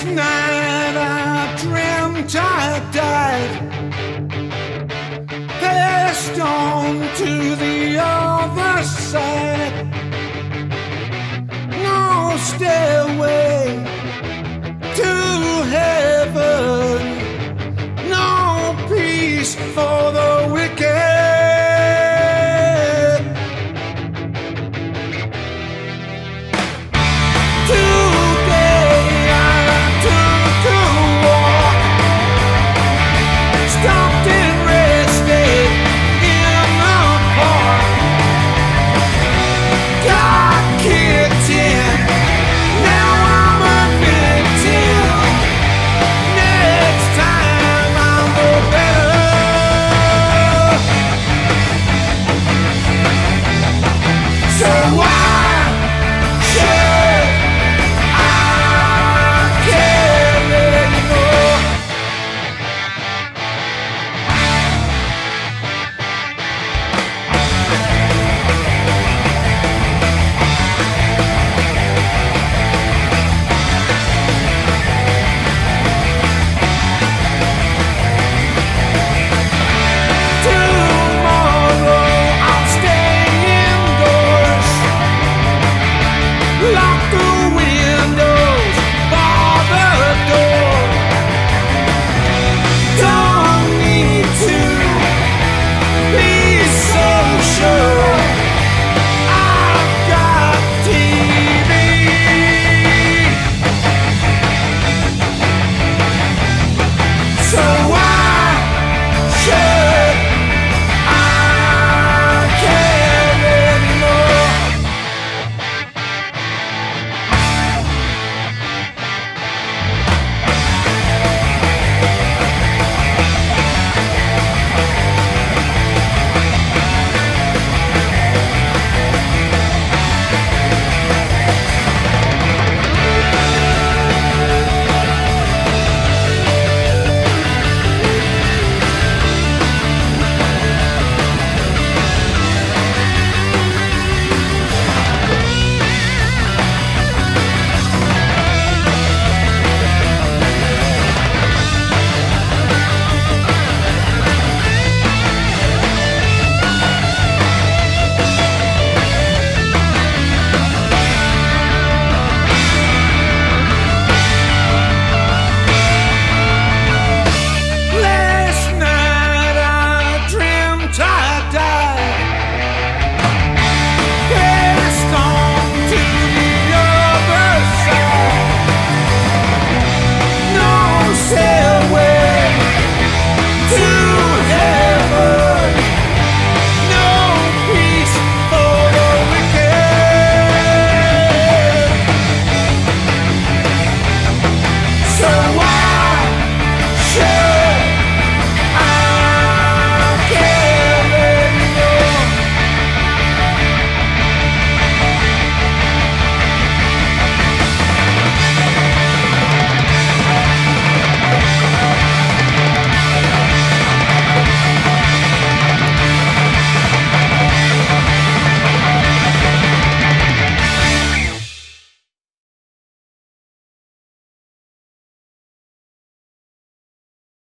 Last night I dreamt I died, passed on to the other side. Wow! so why?